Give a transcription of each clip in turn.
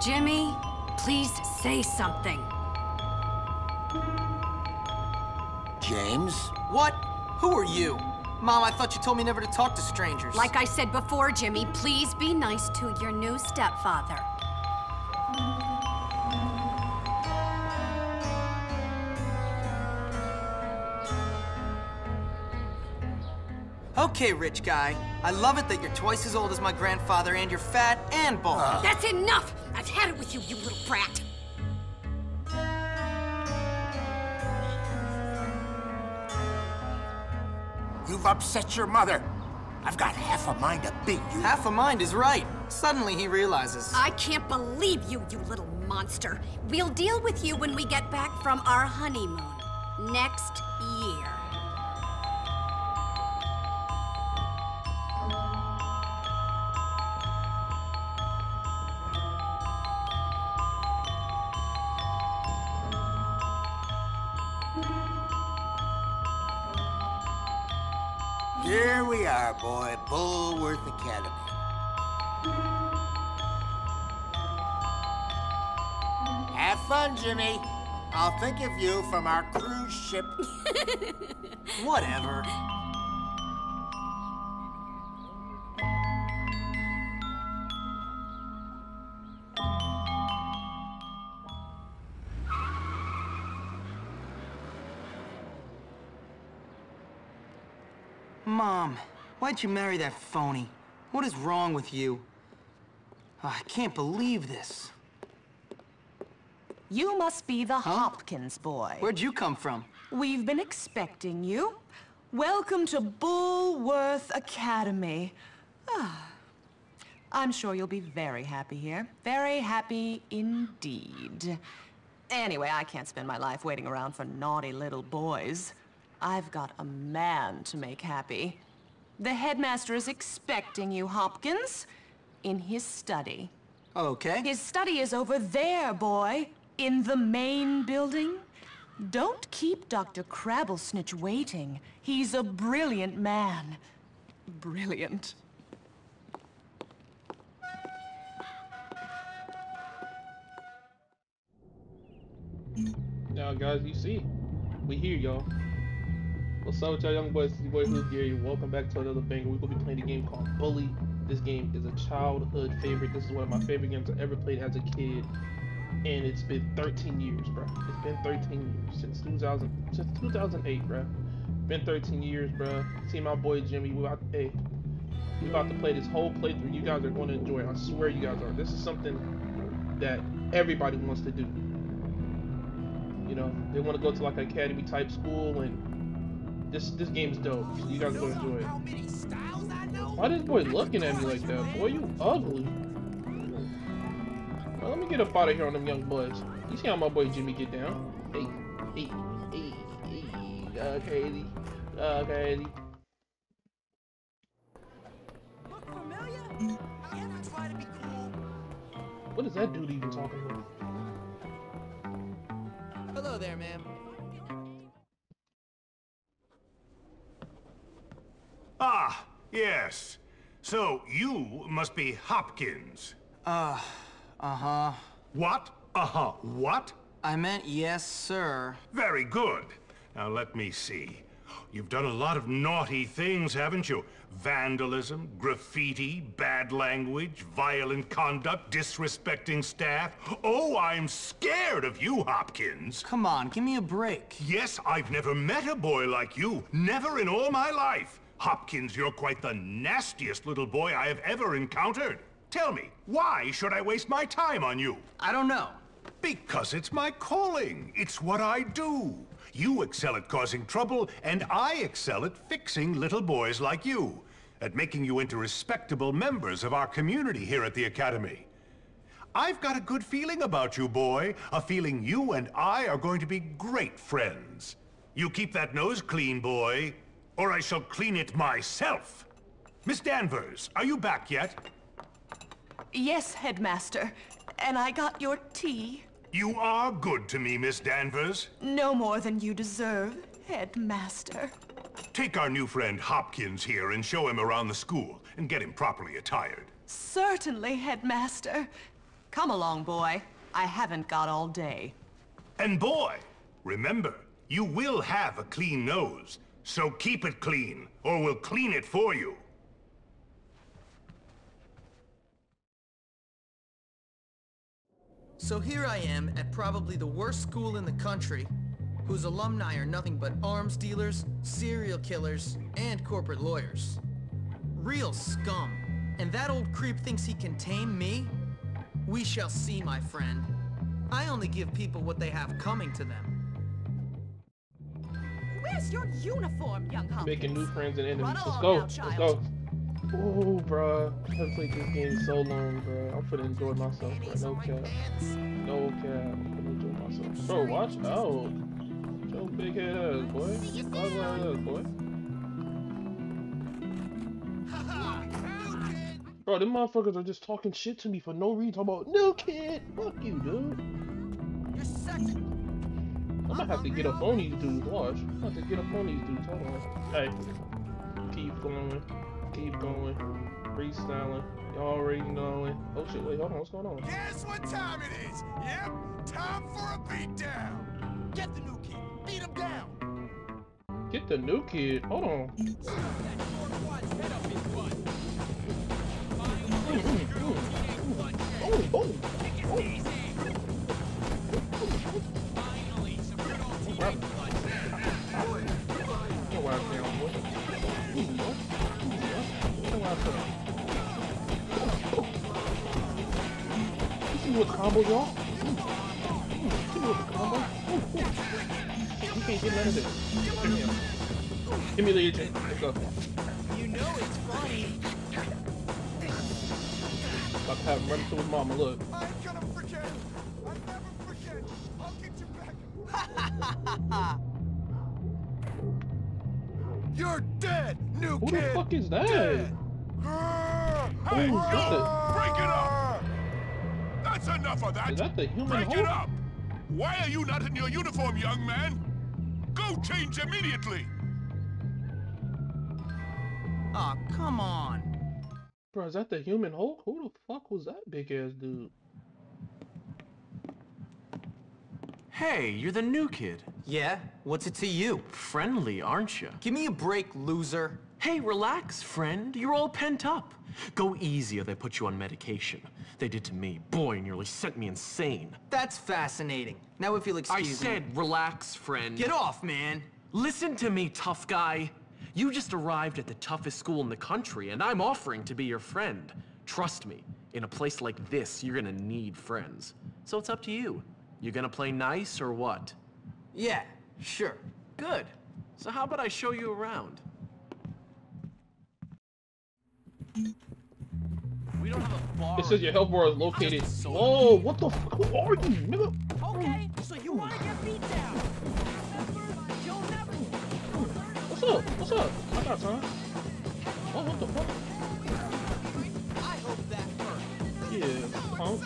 Jimmy, please say something. James? What? Who are you? Mom, I thought you told me never to talk to strangers. Like I said before, Jimmy, please be nice to your new stepfather. Okay, rich guy. I love it that you're twice as old as my grandfather and you're fat and bald. Ah. That's enough! I've had it with you, you little brat! You've upset your mother. I've got half a mind to beat you. Half a mind is right. Suddenly he realizes. I can't believe you, you little monster. We'll deal with you when we get back from our honeymoon. Next boy. Bullworth Academy. Have fun, Jimmy. I'll think of you from our cruise ship. Whatever. Mom, why'd you marry that phony? What is wrong with you? Ah, I can't believe this. You must be the Hopkins boy. Where'd you come from? We've been expecting you. Welcome to Bullworth Academy. Ah, I'm sure you'll be very happy here. Very happy indeed. Anyway, I can't spend my life waiting around for naughty little boys. I've got a man to make happy. The headmaster is expecting you, Hopkins, in his study. Okay. His study is over there, boy. In the main building. Don't keep Dr. Crabblesnitch waiting. He's a brilliant man. Brilliant. Now, guys, you see, we here, y'all. What's up with y'all young boys? It's your boy Hoop Gary. Welcome back to another banger. We're gonna be playing a game called Bully. This game is a childhood favorite. This is one of my favorite games I ever played as a kid. And it's been 13 years, bro. It's been 13 years since 2000, since 2008, bro. Been 13 years, bro. See my boy Jimmy. We about, hey, we about to play this whole playthrough. You guys are going to enjoy it. I swear you guys are. This is something that everybody wants to do. You know, they want to go to like an academy type school, and this this game's dope. You guys are gonna enjoy it. Why this boy looking at me like that? Boy, you ugly. Well, let me get up out of here on them young boys. You see how my boy Jimmy get down? Hey, hey, hey, hey, uh, crazy, uh, crazy. What is that dude even talking about? Hello there, ma'am. Ah, yes. So you must be Hopkins. Uh, uh-huh. What? Uh-huh. What? I meant yes, sir. Very good. Now let me see. You've done a lot of naughty things, haven't you? Vandalism, graffiti, bad language, violent conduct, disrespecting staff. Oh, I'm scared of you, Hopkins. Come on, give me a break. Yes, I've never met a boy like you. Never in all my life. Hopkins, you're quite the nastiest little boy I have ever encountered. Tell me, why should I waste my time on you? I don't know. Because it's my calling. It's what I do. You excel at causing trouble, and I excel at fixing little boys like you. At making you into respectable members of our community here at the Academy. I've got a good feeling about you, boy. A feeling you and I are going to be great friends. You keep that nose clean, boy, or I shall clean it myself. Miss Danvers, are you back yet? Yes, Headmaster. And I got your tea. You are good to me, Miss Danvers. No more than you deserve, Headmaster. Take our new friend Hopkins here and show him around the school and get him properly attired. Certainly, Headmaster. Come along, boy. I haven't got all day. And boy, remember, you will have a clean nose. So keep it clean, or we'll clean it for you. So here I am at probably the worst school in the country, whose alumni are nothing but arms dealers, serial killers, and corporate lawyers. Real scum. And that old creep thinks he can tame me? We shall see, my friend. I only give people what they have coming to them. Where's your uniform, young Hopkins? Making new friends and enemies. Let's go. now, Let's go. Oh, bruh. I haven't played this game so long, bruh. I'm finna enjoy myself, bruh. No cap. No cap. I'm finna enjoy myself. Bro, watch out. Your big head ass, boy. Ugly ass, boy. Bro, them motherfuckers are just talking shit to me for no reason. Talking about, new kid. Fuck you, dude. You're such I'm gonna have to get up on these dudes. Watch. I'm gonna have to get up on these dudes. Hold on. Hey. Keep going. Keep going. Freestyling. Y'all already knowing. Oh shit, wait, hold on. What's going on? Guess what time it is? Yep, time for a beatdown. Get the new kid. Beat him down. Get the new kid. Hold on. Oh, oh, oh. You see what combo, y'all? Combo? You can't get none of this. Give me the agent. Let's go. You know it's funny. About to have him run his mama. Look. I ain't gonna forget. I never forget. I'll get you. You're dead, new Who kid. the fuck is that? Dead. Grrr. Hey, Who is that? go! Break it up. That's enough of that. Is that the human Break Hulk? it up. Why are you not in your uniform, young man? Go change immediately. Aw, come on. Bro, is that the human Hulk? Who the fuck was that big ass dude? Hey, you're the new kid. Yeah? What's it to you? Friendly, aren't you? Give me a break, loser. Hey, relax, friend. You're all pent up. Go easy or they put you on medication. They did to me. Boy, nearly sent me insane. That's fascinating. Now if you'll I excuse me. said relax, friend. Get off, man. Listen to me, tough guy. You just arrived at the toughest school in the country, and I'm offering to be your friend. Trust me, in a place like this, you're gonna need friends. So it's up to you. You gonna play nice or what? Yeah, sure. Good. So how about I show you around? We don't have a bar. It says your health bar is located. Whoa, what the fuck? Who are you, nigga? Okay, so you want to get beat down. Remember, you'll never... What's up? What's up? I got time. Oh, what the fuck? I hope that hurt. Yeah, punk.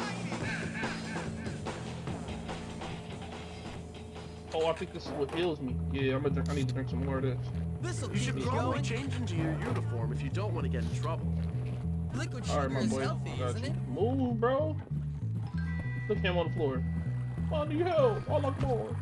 Oh, I think this is what heals me. Yeah, I'm gonna drink, I need to drink some more of this. This'll You should me probably going. change into your uniform if you don't want to get in trouble. Liquid All right, sugar my is boy. healthy, isn't you. it? Move, bro. Look him on the floor. I need help. on the more.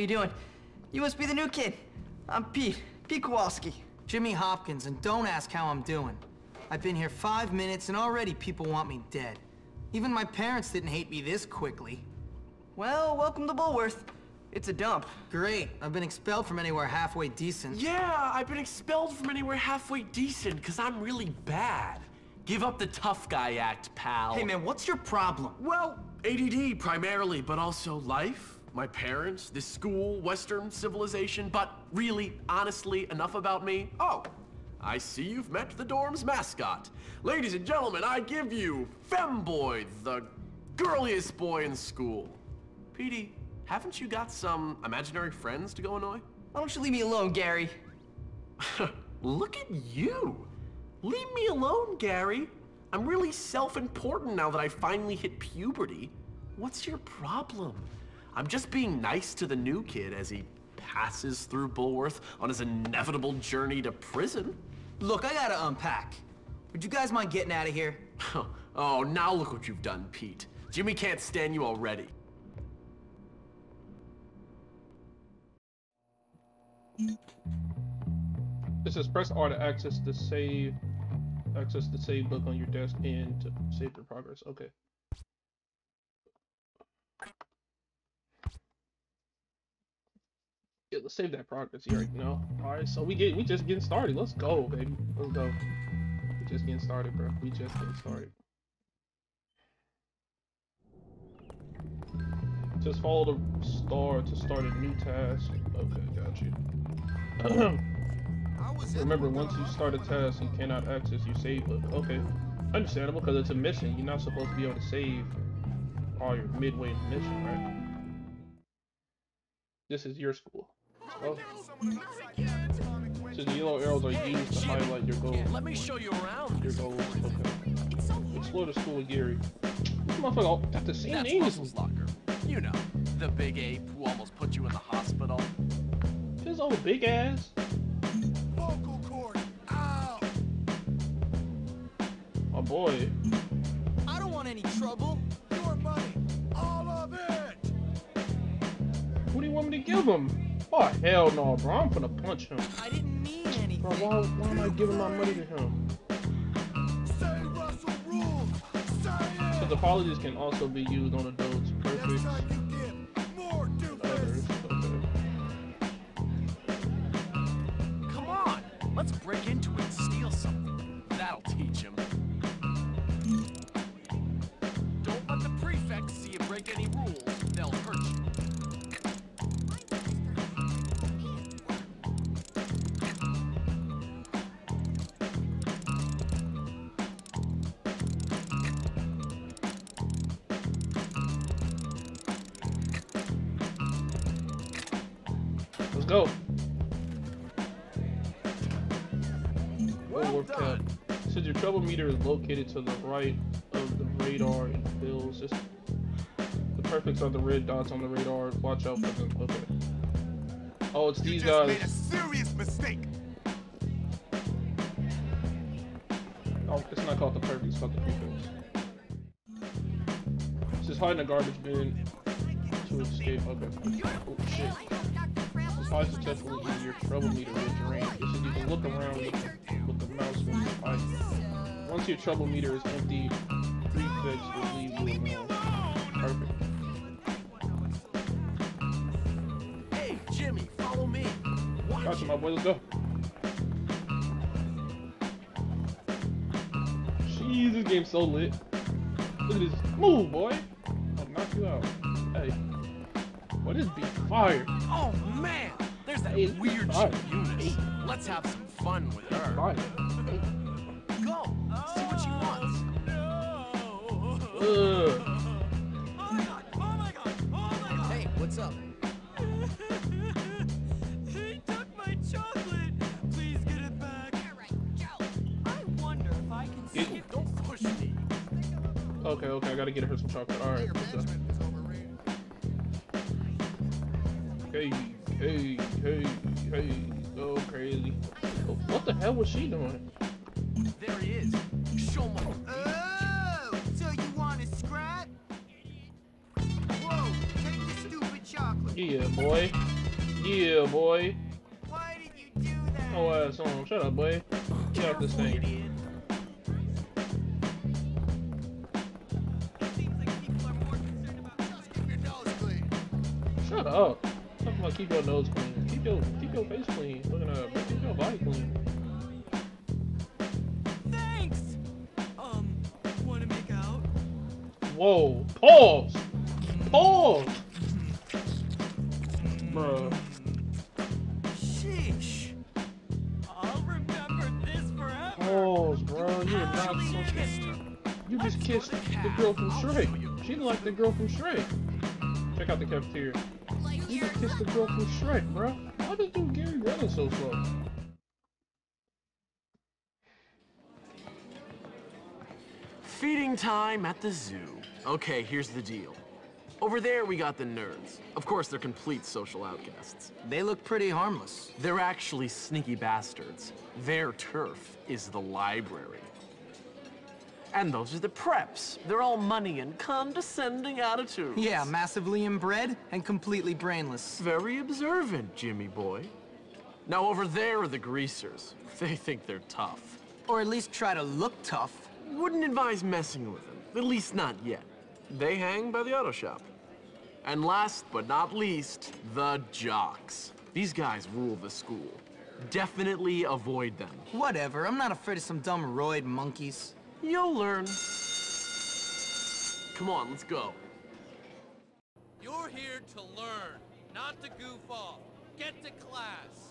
You doing? You must be the new kid. I'm Pete, Pete Kowalski. Jimmy Hopkins, and don't ask how I'm doing. I've been here five minutes, and already people want me dead. Even my parents didn't hate me this quickly. Well, welcome to Bullworth. It's a dump. Great, I've been expelled from anywhere halfway decent. Yeah, I've been expelled from anywhere halfway decent because I'm really bad. Give up the tough guy act, pal. Hey man, what's your problem? Well, ADD primarily, but also life, my parents, this school, Western civilization, but really, honestly, enough about me. Oh, I see you've met the dorm's mascot. Ladies and gentlemen, I give you Femboy, the girliest boy in school. Petey, haven't you got some imaginary friends to go annoy? Why don't you leave me alone, Gary? Look at you. Leave me alone, Gary. I'm really self-important now that I finally hit puberty. What's your problem? I'm just being nice to the new kid as he passes through Bullworth on his inevitable journey to prison. Look, I gotta unpack. Would you guys mind getting out of here? oh, now look what you've done, Pete. Jimmy can't stand you already. It says press R to access the save, access the save book on your desk and to save your progress. Okay. Yeah, let's save that progress. You already know. All right, so we get we just getting started. Let's go, baby. Let's go. We just getting started, bro. We just getting started. Just follow the star to start a new task. Okay, got you. Remember, once you start a task, you cannot access your save book. Okay, understandable because it's a mission. You're not supposed to be able to save while you're midway in the mission, right? This is your school. Oh. So the yellow arrows are used to highlight your goals. Let me show you around. Your goals. Okay. Explore the school of Gary. This motherfucker all got the same That's name. Russell's locker. You know, the big ape who almost put you in the hospital. His old big ass. Vocal cord out. My boy. I don't want any trouble. Your money, all of it. What do you want me to give him? Oh hell no, bro. I'm gonna punch him. I didn't mean anything. Bro, why, why am I giving my money to him? Say Russell rules. Say it. Because apologies can also be used on adults. Perfect. Every time you get more Others. Okay. Come on, let's break into it go. Well done. Since your trouble meter is located to the right of the radar and fills, just the perfects are the red dots on the radar. Watch out for them. Okay. Oh, it's You these just made a guys. serious mistake. Oh, it's not called the perfect, it's called the prefix. Just hide in a garbage bin to escape. Okay. Oh shit. This hide successfully in your trouble meter will drain. It says you can look around with the, mouse when you hide. Once your trouble meter is empty, prefix will leave you alone. Perfect. Hey, Jimmy, follow me. Gotcha, my boy. Let's go. Jeez, this game's so lit. Look at this. Move, boy. I'll knock you out. Hey. What is beat fire? Oh man, there's that Hey, it's weird fire. chick Eunice. Let's have some fun with her. Fire. Go, see what she wants. Ugh. Hey, what's up? He took my chocolate. Please get it back. I wonder if I can Get- skip Don't push me. Okay, okay, I gotta get her some chocolate. Alright. Hell was she doing? Shrek. The girl from Shrek. Check out the cafeteria. You just kissed the girl from Shrek, bro. Why did you Gary running so slow? Feeding time at the zoo. Okay, here's the deal. Over there, we got the nerds. Of course, they're complete social outcasts. They look pretty harmless. They're actually sneaky bastards. Their turf is the library. And those are the preps. They're all money and condescending attitudes. Yeah, massively inbred and completely brainless. Very observant, Jimmy boy. Now over there are the greasers. They think they're tough. Or at least try to look tough. Wouldn't advise messing with them, at least not yet. They hang by the auto shop. And last but not least, the jocks. These guys rule the school. Definitely avoid them. Whatever, I'm not afraid of some dumb roid monkeys. You'll learn. Come on, let's go. You're here to learn, not to goof off. Get to class.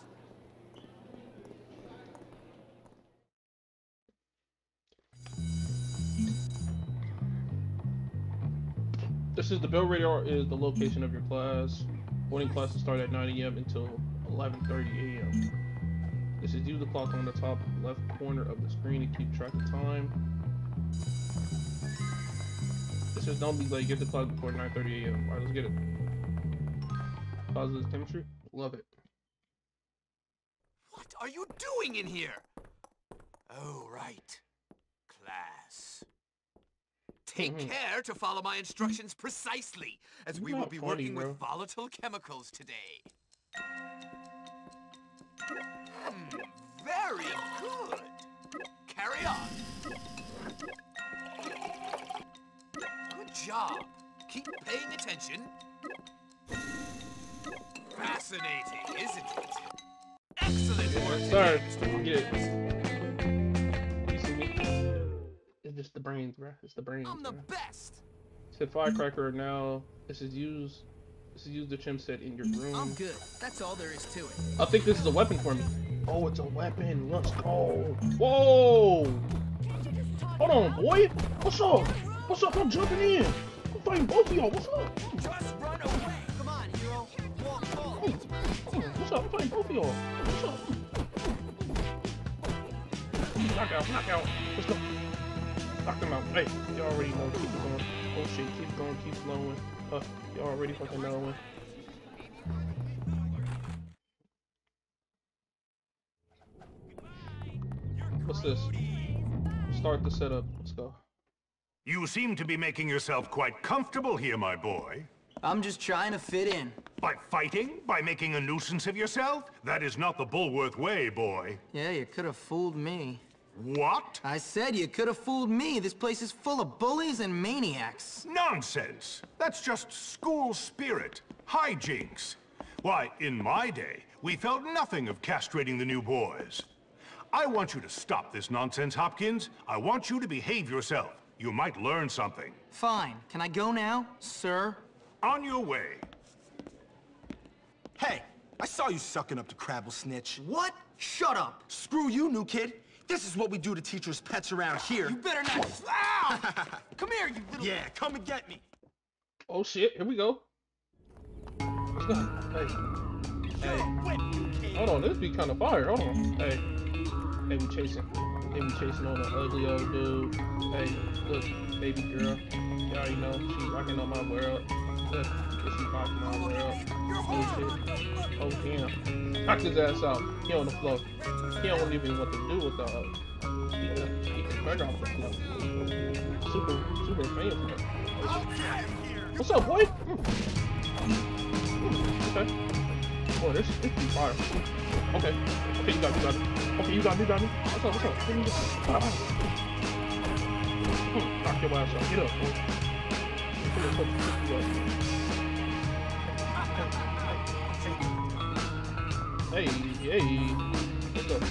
This is the bell radar is the location of your class. Morning classes start at 9 a.m. until 11:30 a.m. This is use the clock on the top left corner of the screen to keep track of time. Is don't be late. Get the clock before 9:30 a.m. All right, let's get it. Positive chemistry, love it. What are you doing in here? Oh, right. Class. Take Mhm. care to follow my instructions precisely, as we will be funny, working bro. with volatile chemicals today. Hmm, very good. Carry on. Job. Keep paying attention. Fascinating, isn't it? Excellent work. Sorry, get it. You see me? It's just the brains, bruh. It's the brains. I'm the bruh. best. Said firecracker now. This is use. This is use the chem set in your room. I'm good. That's all there is to it. I think this is a weapon for me. Oh, it's a weapon. Let's go. Whoa! Hold on, boy. What's up? What's up? I'm jumping in. I'm fighting both of y'all. What's up? Just run away. Come on, hero. Walk. What's up? I'm fighting both of y'all. What's up? Knockout, knockout. Let's go. Knock them out. Hey, you already know. Keep going. Oh shit, keep going, keep flowing. Uh, you already fucking knowing. What's this? Start the setup. Let's go. You seem to be making yourself quite comfortable here, my boy. I'm just trying to fit in. By fighting? By making a nuisance of yourself? That is not the Bullworth way, boy. Yeah, you could have fooled me. What? I said you could have fooled me. This place is full of bullies and maniacs. Nonsense! That's just school spirit. Hijinks. Why, in my day, we felt nothing of castrating the new boys. I want you to stop this nonsense, Hopkins. I want you to behave yourself. You might learn something. Fine. Can I go now, sir? On your way. Hey, I saw you sucking up to Crabblesnitch. What? Shut up. Screw you, new kid. This is what we do to teachers' pets around ah, here. You better not. Ow! Come here, you little. Yeah, come and get me. Oh shit, here we go. Let's go. Hey, hey. Hold on, this be kind of fire. Hold on. Hey, hey, we chasing. Hey, we chasing on an ugly old dude. Hey, look, baby girl. You already know she rocking on my world. Look, this she rocking on my world. Oh shit. Oh damn. Knock his ass out. He on the floor. He don't even know what to do with the. Uh, he can, he can murder off the floor. Super, super famous. What's up, boy? Mm. Mm, Okay. Oh, this this be fire. Okay. Okay, you got me, got me. Okay, you got me, got me. What's up, what's up? What you got? Ah. Hmm, Knock your ass out. Get up, boy. Come here, come pick you up. Hey, hey. What's up?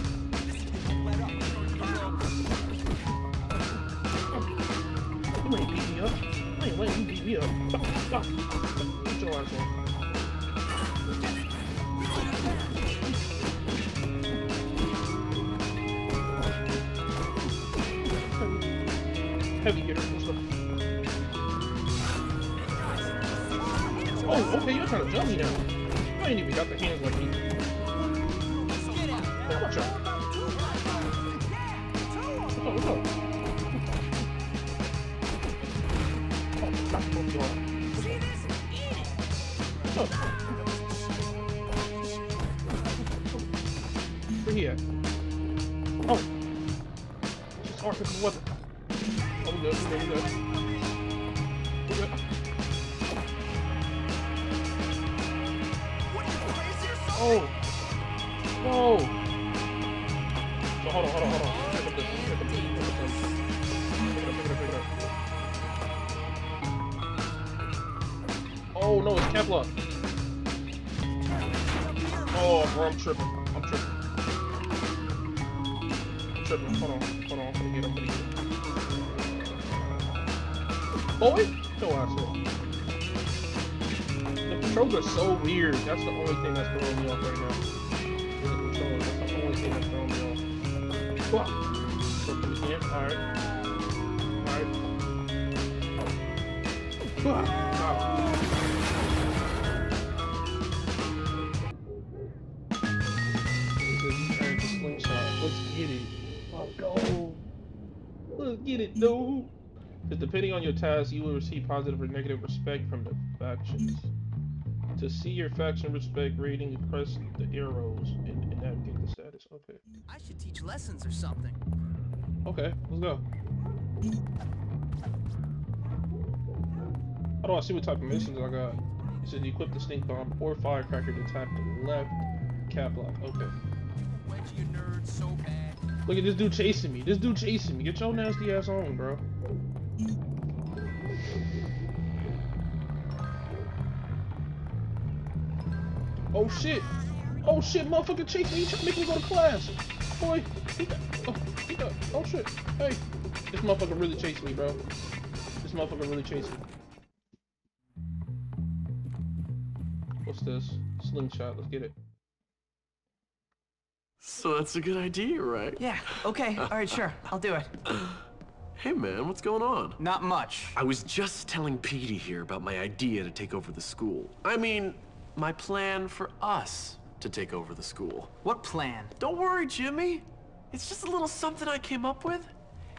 You ain't beat me up. I ain't letting you beat me up. Stop, stop. Get your ass on. Oh, okay, you're trying to jump me now. I ain't even got the hands like you. Oh! Whoa! So hold on, hold on, hold on. Pick up this, pick up this, pick up this. Pick it up, pick it up, pick it up. Oh no, it's lock. Oh, bro, I'm tripping. I'm tripping. I'm tripping. Hold on, hold on. I'm gonna get him. I'm gonna get him. Boy, go ass are so weird. That's the only thing that's throwing me off right now. Controls. That's the only thing that's throwing me off. Go on. So from here. All right. All right. Go on. Wow. Slingshot. Let's get it. Let's go. Let's get it, dude. Depending on your task, you will receive positive or negative respect from the factions. To see your faction respect rating, press the arrows and, and navigate the status. Okay. I should teach lessons or something. Okay, let's go. How do I see what type of missions I got? It says equip the stink bomb or firecracker to tap the left cap lock. Okay. So bad. Look at this dude chasing me. This dude chasing me. Get your nasty ass on, bro. Oh shit. Oh shit, motherfucker chase me. He trying to make me go to class. Boy, he got, oh, he got, oh shit. Hey, this motherfucker really chased me, bro. This motherfucker really chased me. What's this? Slingshot, let's get it. So that's a good idea, right? Yeah, okay, alright, sure. I'll do it. Hey man, what's going on? Not much. I was just telling Petey here about my idea to take over the school. I mean, my plan for us to take over the school. What plan? Don't worry, Jimmy. It's just a little something I came up with.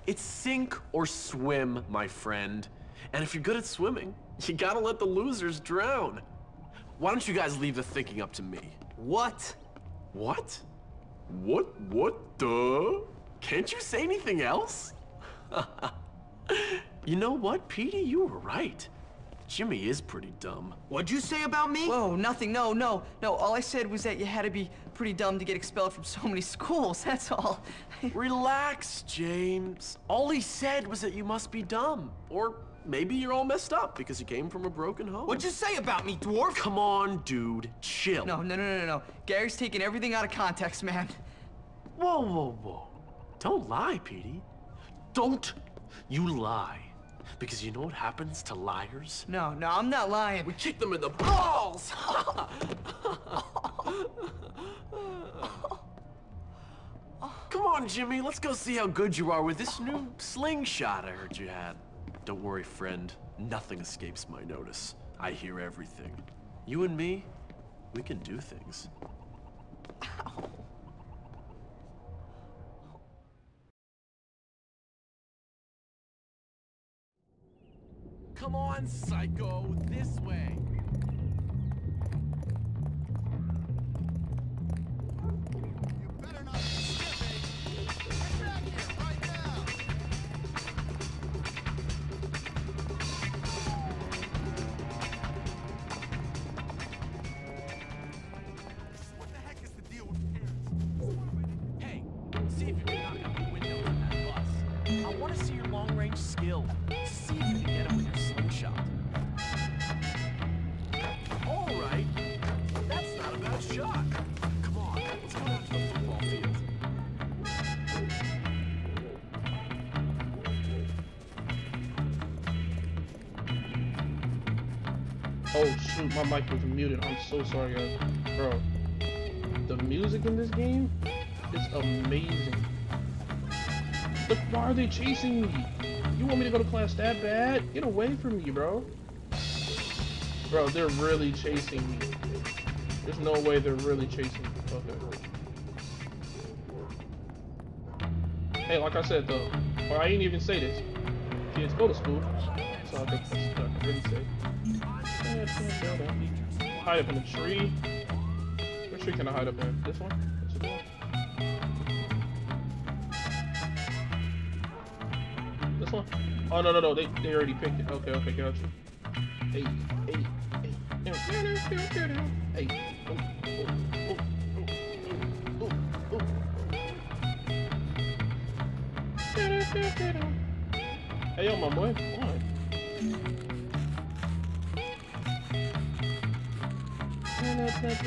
It's sink or swim, my friend. And if you're good at swimming, you gotta let the losers drown. Why don't you guys leave the thinking up to me? What? What? What? What the? Can't you say anything else? you know what, Petey? You were right. Jimmy is pretty dumb. What'd you say about me? Whoa, nothing, no, no, no. All I said was that you had to be pretty dumb to get expelled from so many schools, that's all. Relax, James. All he said was that you must be dumb. Or maybe you're all messed up because you came from a broken home. What'd you say about me, dwarf? Come on, dude. Chill. No, no, no, no, no. Gary's taking everything out of context, man. Whoa, whoa, whoa. Don't lie, Petey. Don't you lie. Because you know what happens to liars? No, no, I'm not lying. We kick them in the balls! Come on, Jimmy, let's go see how good you are with this new slingshot I heard you had. Don't worry, friend. Nothing escapes my notice. I hear everything. You and me, we can do things. Come on, psycho, this way. You better not Oh shoot, my mic was muted. I'm so sorry, guys. Bro, the music in this game is amazing. Look, why are they chasing me? You want me to go to class that bad? Get away from me, bro. Bro, they're really chasing me. There's no way they're really chasing me. Okay. Hey, like I said though, or I didn't even say this. Kids, go to school. so I can, so I can really Hide up in the tree. Which tree can I hide up in? This one? This one? This one? Oh no no no, they they already picked it. Okay, okay, got you. Hey, hey, hey. Hey. Ooh, ooh, ooh. Hey yo, my boy,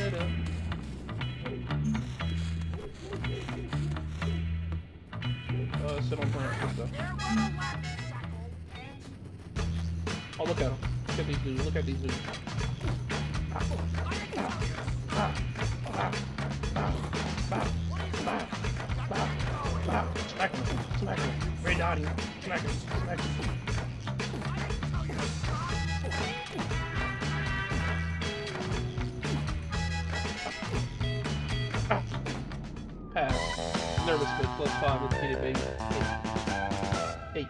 Uh, sit on front. Good stuff. Oh, look at him. Look at these dudes. Look at these dudes. Smack him. Smack him. Red dotty. Smack him. Smack him. Fit plus five. Let's get it, baby. Hey. Hey.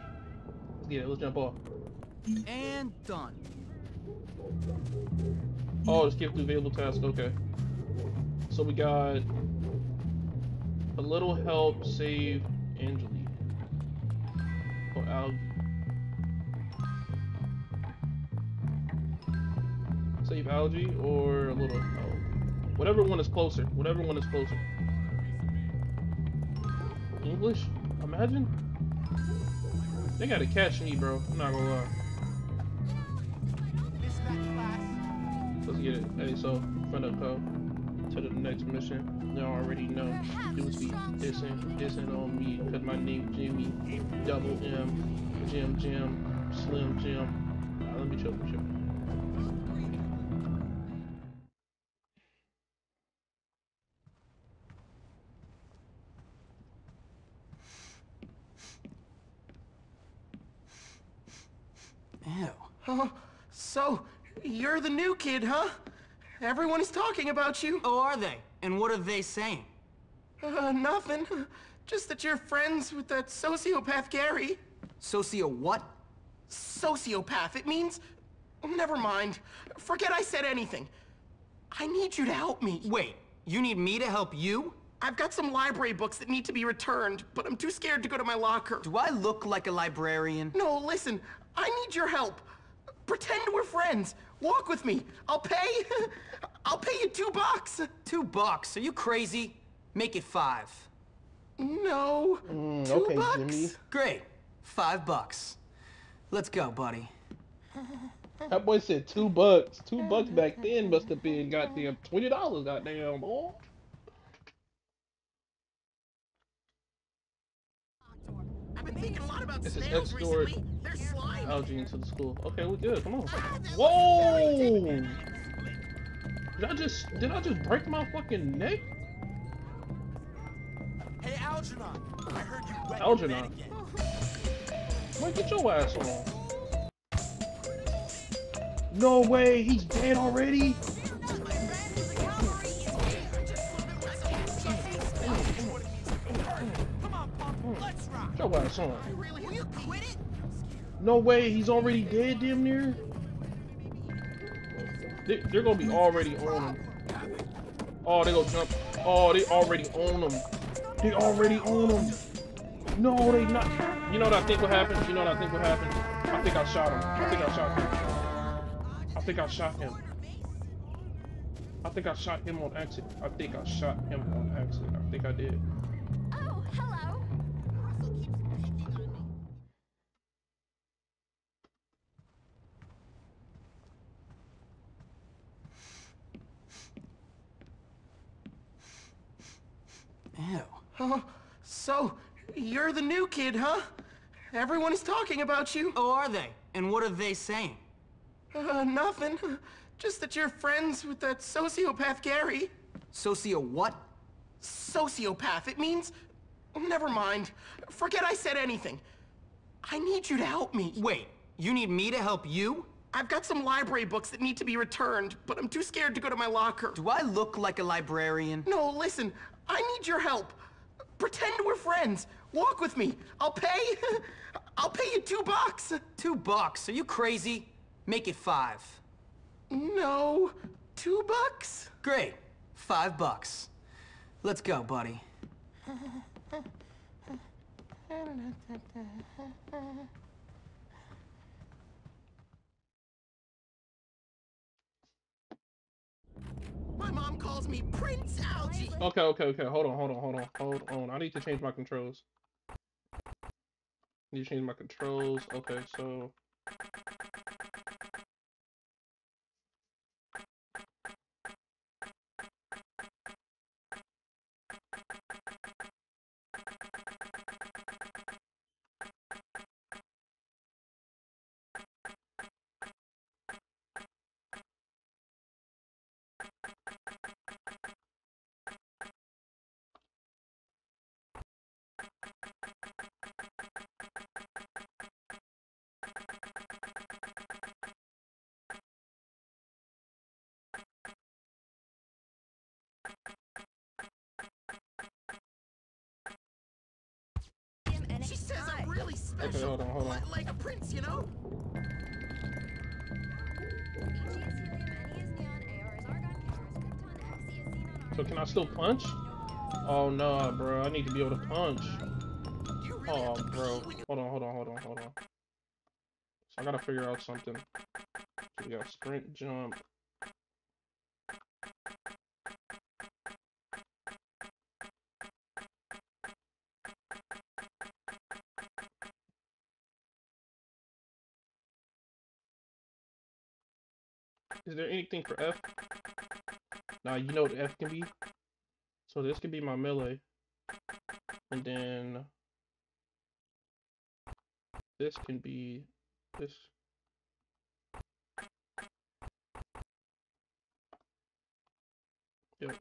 Let's get it. Let's jump off. And done. Oh, skip through available tasks. Okay. So we got a little help save Angeli. Or Al. Save Algie or a little help. Whatever one is closer. Whatever one is closer. English? Imagine? They gotta catch me, bro. I'm not gonna lie. Let's get it. Hey, so, front up go to the next mission. Y'all already know. Dudes be dissing, dissing on me, cause my name Jimmy, double M, Jim Jim, Slim Jim. Uh, let me show, let Oh, so you're the new kid, huh? Everyone is talking about you. Oh, are they? And what are they saying? Uh, nothing. Just that you're friends with that sociopath Gary. Socio what? Sociopath. It means... Never mind. Forget I said anything. I need you to help me. Wait, you need me to help you? I've got some library books that need to be returned, but I'm too scared to go to my locker. Do I look like a librarian? No, listen. I need your help. Pretend we're friends. Walk with me. I'll pay. I'll pay you two bucks. Two bucks? Are you crazy? Make it five. No. Mm, two okay, bucks. Jimmy. Great. Five bucks. Let's go, buddy. That boy said two bucks. Two bucks back then must have been goddamn twenty dollars, goddamn boy. I've been thinking a lot about This is snails escort recently. They're slimy. Algie into the school. Okay, we're good. Come on. Ah, Whoa! Did I just did I just break my fucking neck? Hey, Algernon. I heard you wet Algernon. your bed again. Boy, get your ass on. No way, he's dead already. Get on. Will you quit it? No way, he's already dead damn near. They, they're gonna be already on him. Oh, they gonna jump. Oh, they already on him. They already on him. No, they not. You know what I think will happen? You know what I think will happen? I think I shot him. I think I shot him. I think I shot him. I think I shot him on accident. I think I shot him on accident. I think I did. Oh, so you're the new kid, huh? Everyone is talking about you. Oh, are they? And what are they saying? Uh, nothing. Just that you're friends with that sociopath Gary. Socio what? Sociopath. It means... Never mind. Forget I said anything. I need you to help me. Wait, you need me to help you? I've got some library books that need to be returned, but I'm too scared to go to my locker. Do I look like a librarian? No, listen. I need your help. Pretend we're friends. Walk with me. I'll pay. I'll pay you two bucks. Two bucks? Are you crazy? Make it five. No, two bucks. Great. Five bucks. Let's go, buddy. My mom calls me Prince Algie. Okay, okay, okay. Hold on, hold on, hold on, hold on. I need to change my controls. I need to change my controls. Okay, so. So can I still punch? Oh no, bro. I need to be able to punch. Oh, bro. Hold on, hold on, hold on, hold on. So I gotta figure out something. So we got sprint, jump. Is there anything for F? Now you know what F can be. So this could be my melee. And then this can be this. Yep.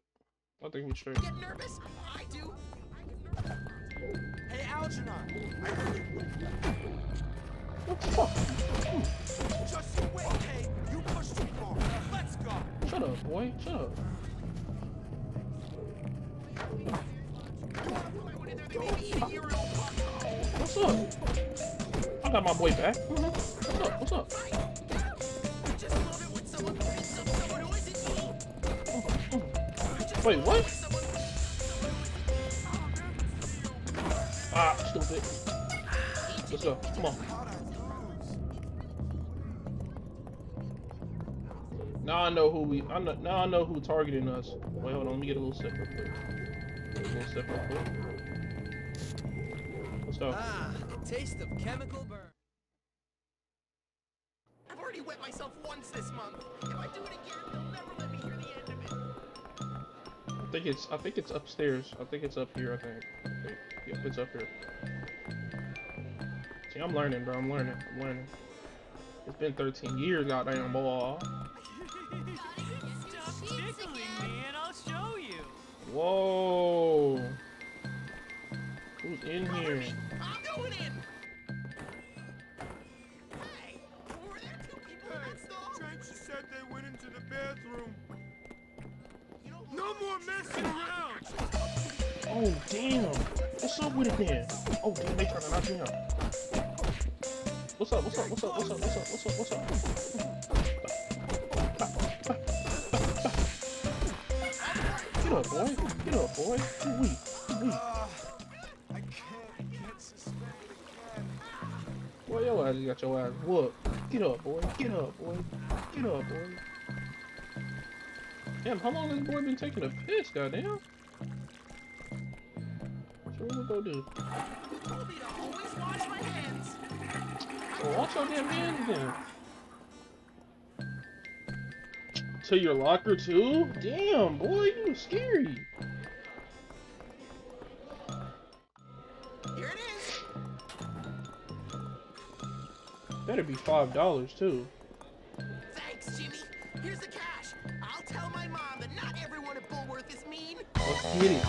I think we straight. Get nervous? I do. Hey, Algernon. I. Shut up, boy. Shut up. What's up? I got my boy back. What's up? What's up? Wait, what? Ah, stupid. Let's go. Come on. Now I know who we. I know, now I know who targeting us. Wait, hold on. Let me get a little sip real quick. A little sip real quick. Let's go. Ah, the taste of chemical burn. I've already wet myself once this month. If I do it again, they'll never let me hear the end of it. I think it's. I think it's upstairs. I think it's up here. I think. I think yep, it's up here. See, I'm learning, bro. I'm learning. I'm learning. It's been 13 years, goddamn boy. Stop tickling me and I'll show you. Whoa. Who's in here? I'm going in. Hey, were there two people in that stall? Trent said they went into the bathroom. No more messing around. Oh, damn. What's up with it then? Oh, damn, they trying to knock me out. What's up? What's up? What's up? What's up? What's up? What's up? What's up? Get up, boy. Get up, boy. You weak. You weak. Uh, I can't get suspended again. Boy, your ass got your ass whooped. Get up, boy. Get up, boy. Get up, boy. Damn, how long has this boy been taking a piss, goddamn? So what we gonna do? Told me to always wash my hands. Well, watch your damn hands then. To your locker too? Damn, boy, you scary. Here it is. Better be five dollars too. Thanks, Jimmy. Here's the cash. I'll tell my mom that not everyone at Bullworth is mean. Let's get it.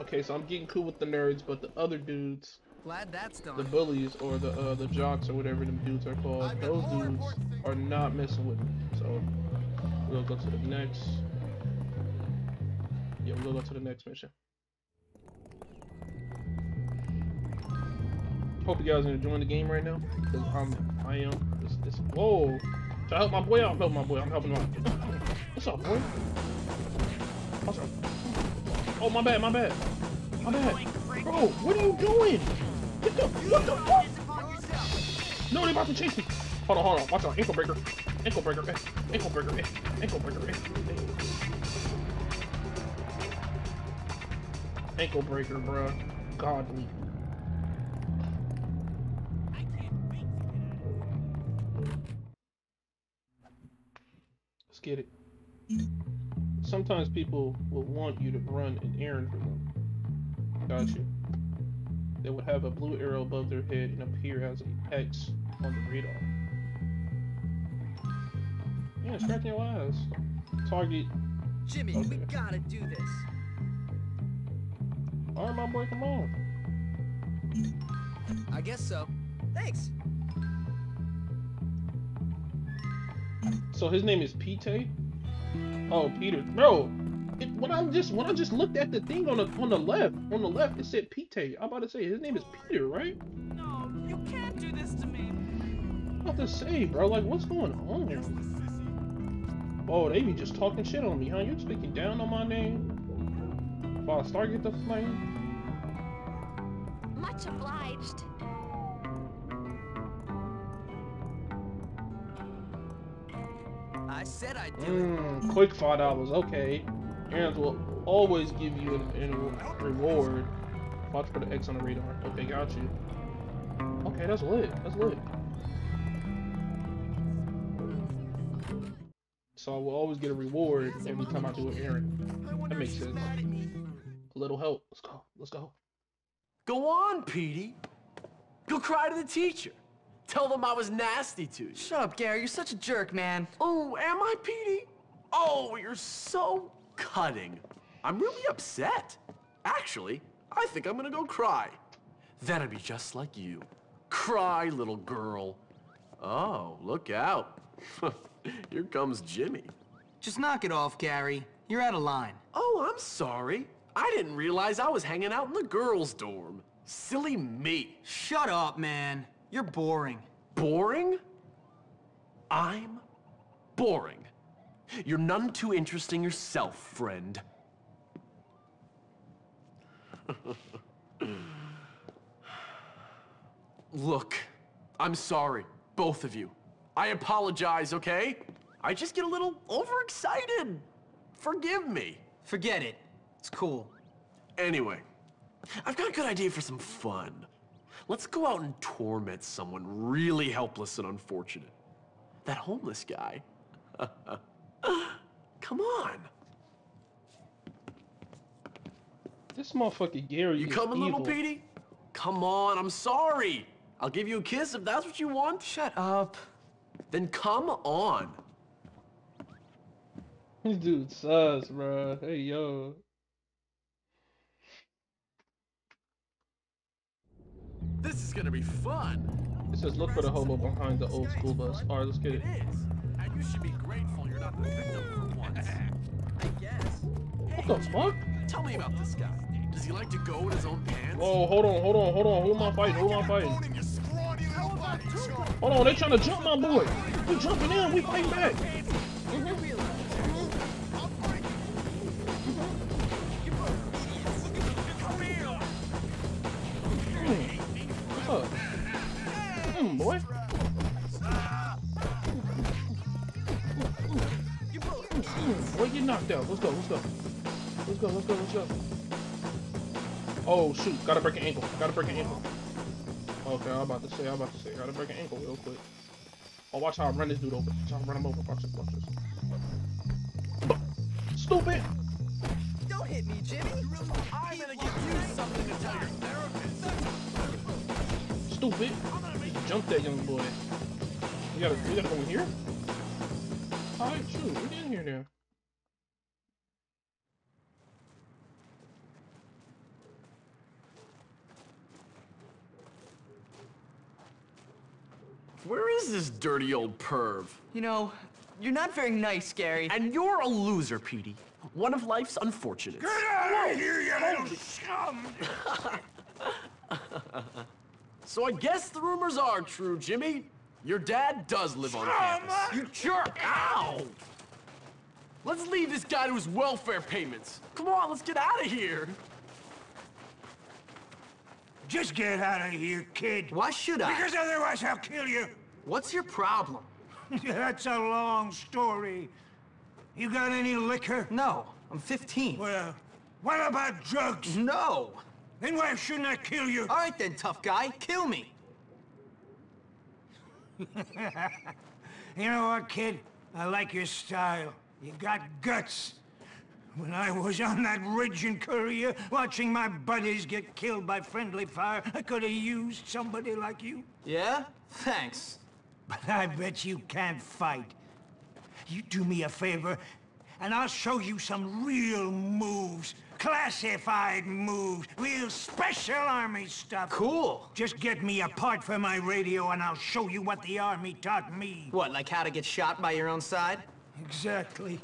Okay, so I'm getting cool with the nerds, but the other dudes, Glad that's done. The bullies or the uh, the jocks or whatever them dudes are called, those dudes are not messing with me. So we'll go to the next. Yeah, we'll go to the next mission. Hope you guys are enjoying the game right now. Cause I'm, I am. This, this. Whoa! Should I help my boy? I'm helping my boy. I'm helping him. What's up, boy? What's up? Oh my bad, my bad, my bad. Bro, what are you doing? Get the, what the fuck? No, they're about to chase me. Hold on, hold on. Watch out. Ankle breaker. Ankle breaker. Eh. Ankle breaker. Eh. Ankle breaker. Eh. Ankle breaker, bro. Godly. Let's get it. Sometimes people will want you to run an errand for them. Got you. They would have a blue arrow above their head and appear as an X on the radar. Yeah, scratching your ass. Target. Jimmy, Okay. we gotta do this. Alright, my boy, come on. I guess so. Thanks. So his name is Pete. Oh, Peter, bro. It, when I just when I just looked at the thing on the on the left on the left, it said Pete. I'm about to say his name is Peter, right? No, you can't do this to me. I'm about to say, bro. Like, what's going on? Here? Oh, they be just talking shit on me, huh? You're speaking down on my name? If I start get the flame. Much obliged. I said I'd do it. Mmm, quick five dollars. Okay. Errands will always give you an, an reward. Watch for the X on the radar. Okay, got you. Okay, that's lit. That's lit. So I will always get a reward every time I do an errand. That makes sense. A little help. Let's go. Let's go. Go on, Petey. Go cry to the teacher. Tell them I was nasty to you. Shut up, Gary. You're such a jerk, man. Oh, am I, Petey? Oh, you're so cutting. I'm really upset. Actually, I think I'm gonna go cry. That'd be just like you. Cry, little girl. Oh, look out. Here comes Jimmy. Just knock it off, Gary. You're out of line. Oh, I'm sorry. I didn't realize I was hanging out in the girls' dorm. Silly me. Shut up, man. You're boring. Boring? I'm boring. You're none too interesting yourself, friend. Look, I'm sorry, both of you. I apologize, okay? I just get a little overexcited. Forgive me. Forget it. It's cool. Anyway, I've got a good idea for some fun. Let's go out and torment someone really helpless and unfortunate. That homeless guy. Come on. This motherfucker Gary You is coming, little evil. Petey? Come on, I'm sorry. I'll give you a kiss if that's what you want. Shut up. Then come on. This dude sus, bro. Hey, yo. This is gonna be fun. It says look for the hobo behind the old school bus. All right, let's get it. It is. And you should be grateful you're not the victim for once. I guess. What the fuck? Tell me about this guy. Does he like to go in his own pants? Whoa, hold on, hold on, hold on. Who am I fighting? Who am I fighting? Boning your scrawny little body, Joe. Hold on, they trying to jump my boy. We jumping in, we fighting back. Let's go, let's go, let's go. Oh, shoot. Gotta break an ankle. Gotta break an ankle. Okay, I'm about to say, I'm about to say, gotta break an ankle real quick. Oh, watch how I run this dude over. Watch how I run him over. Watch this, watch this. Stupid! Don't hit me, Jimmy. I'm gonna give you something to tell your therapist. Stupid! Jump that young boy. We gotta, we gotta go in here? Alright, shoot, we in here now. Where is this dirty old perv? You know, you're not very nice, Gary. And you're a loser, Petey. One of life's unfortunates. Get out of here, you little scum! So I guess the rumors are true, Jimmy. Your dad does live on campus. You jerk! Ow! Let's leave this guy to his welfare payments. Come on, let's get out of here. Just get out of here, kid. Why should I? Because otherwise I'll kill you. What's your problem? That's a long story. You got any liquor? No, I'm 15. Well, what about drugs? No. Then why shouldn't I kill you? All right then, tough guy, kill me. you know what, kid? I like your style. You got guts. When I was on that ridge in Korea, watching my buddies get killed by friendly fire, I could have used somebody like you. Yeah? Thanks. But I bet you can't fight. You do me a favor, and I'll show you some real moves. Classified moves. Real special army stuff. Cool. Just get me a part for my radio, and I'll show you what the army taught me. What, like how to get shot by your own side? Exactly.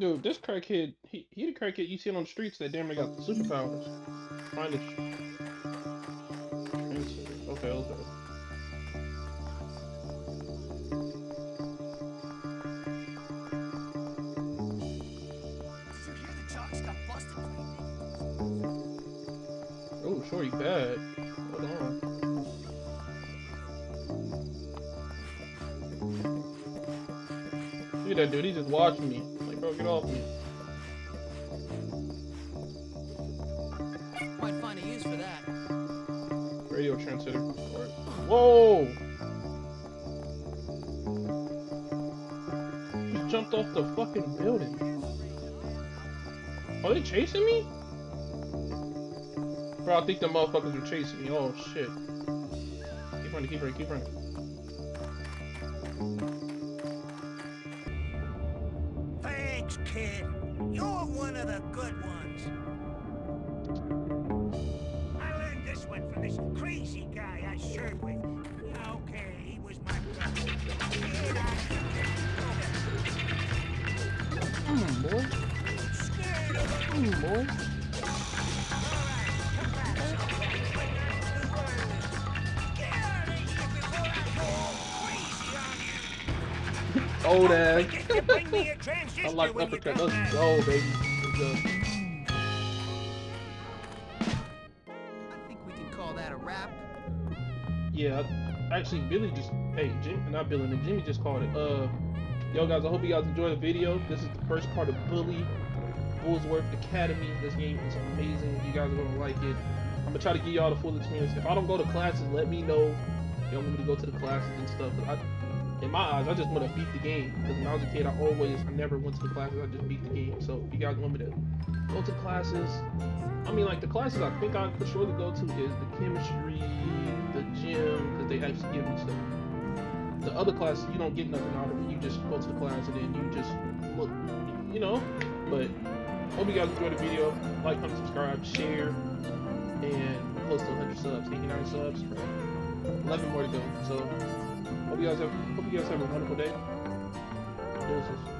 Dude, this crackhead, he, he the crackhead you see on the streets that damn near got the superpowers. Find it. Okay, okay. Oh, shorty bad. Hold on. Look at that dude, he just watching me. Bro, get off me. Might find a use for that. Radio transmitter. Whoa! Just jumped off the fucking building. Are they chasing me? Bro, I think the motherfuckers are chasing me. Oh shit. Keep running, keep running, keep running. Scared of him. Mm, boy. Old ass. I like uppercut. Let's go, baby. Let's go. I think we can call that a wrap. Yeah, actually, Billy just, hey, Jim, not Billy, but Jimmy just called it. Uh, yo, guys, I hope you guys enjoyed the video. This is the first part of Bully Bullsworth Academy. This game is amazing. You guys are gonna like it. I'm gonna try to give y'all the full experience. If I don't go to classes, let me know. Y'all want me to go to the classes and stuff. But I, in my eyes, I just want to beat the game. Because when I was a kid, I always, I never went to the classes. I just beat the game. So if you guys want me to go to classes, I mean, like the classes I think I could surely go to is the chemistry, the gym, because they actually give me stuff. The other classes, you don't get nothing out of it. You just go to the class and then you just look, you know. But hope you guys enjoyed the video. Like, comment, subscribe, share, and close to 100 subs, 89 subs. 11 more to go. So hope you guys have hope you guys have a wonderful day. Deuces.